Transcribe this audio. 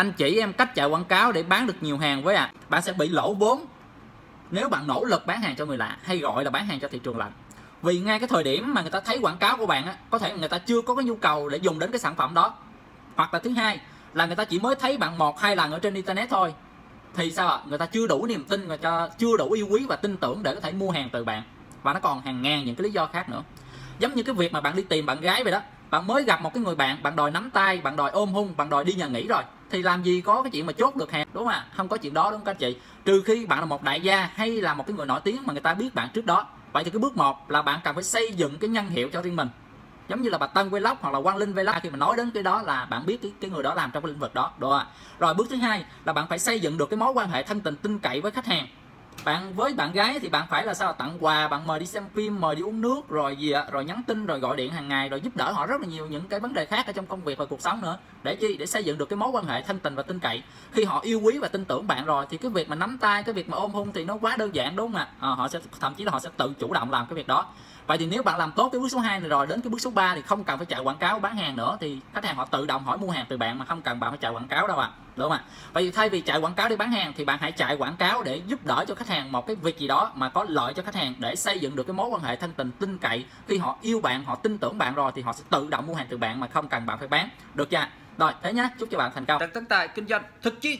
anh chỉ em cách chạy quảng cáo để bán được nhiều hàng với ạ. À. bạn sẽ bị lỗ vốn. Nếu bạn nỗ lực bán hàng cho người lạ hay gọi là bán hàng cho thị trường lạnh. Vì ngay cái thời điểm mà người ta thấy quảng cáo của bạn á, có thể người ta chưa có cái nhu cầu để dùng đến cái sản phẩm đó. Hoặc là thứ hai là người ta chỉ mới thấy bạn một, hai lần ở trên internet thôi. Thì sao ạ? Người ta chưa đủ niềm tin và cho, chưa đủ yêu quý và tin tưởng để có thể mua hàng từ bạn. Và nó còn hàng ngàn những cái lý do khác nữa. Giống như cái việc mà bạn đi tìm bạn gái vậy đó bạn mới gặp một cái người bạn bạn đòi nắm tay bạn đòi ôm hung bạn đòi đi nhà nghỉ rồi. Thì làm gì có cái chuyện mà chốt được hàng đúng không ạ? Không có chuyện đó đúng không các chị? Trừ khi bạn là một đại gia hay là một cái người nổi tiếng mà người ta biết bạn trước đó. Vậy thì cái bước một là bạn cần phải xây dựng cái nhân hiệu cho riêng mình. Giống như là bà Tân Vlog hoặc là Quang Linh Vlog khi mà nói đến cái đó là bạn biết cái, cái người đó làm trong cái lĩnh vực đó đúng không ạ? Rồi bước thứ hai là bạn phải xây dựng được cái mối quan hệ thân tình tin cậy với khách hàng bạn với bạn gái thì bạn phải là sao? Tặng quà bạn mời đi xem phim mời đi uống nước rồi gì ạ? Rồi nhắn tin rồi gọi điện hàng ngày rồi giúp đỡ họ rất là nhiều những cái vấn đề khác ở trong công việc và cuộc sống nữa. Để chi? Để xây dựng được cái mối quan hệ thân tình và tin cậy. Khi họ yêu quý và tin tưởng bạn rồi thì cái việc mà nắm tay cái việc mà ôm hôn thì nó quá đơn giản đúng không ạ? À, họ sẽ thậm chí là họ sẽ tự chủ động làm cái việc đó. Vậy thì nếu bạn làm tốt cái bước số 2 này rồi đến cái bước số 3 thì không cần phải chạy quảng cáo bán hàng nữa thì khách hàng họ tự động hỏi mua hàng từ bạn mà không cần bạn phải chạy quảng cáo đâu ạ. à đúng không ạ? Vậy thì thay vì chạy quảng cáo để bán hàng thì bạn hãy chạy quảng cáo để giúp đỡ cho khách hàng một cái việc gì đó mà có lợi cho khách hàng để xây dựng được cái mối quan hệ thân tình, tin cậy. Khi họ yêu bạn, họ tin tưởng bạn rồi thì họ sẽ tự động mua hàng từ bạn mà không cần bạn phải bán. Được chưa rồi, thế nhá. Chúc cho bạn thành công. Tấn tài kinh doanh thực chi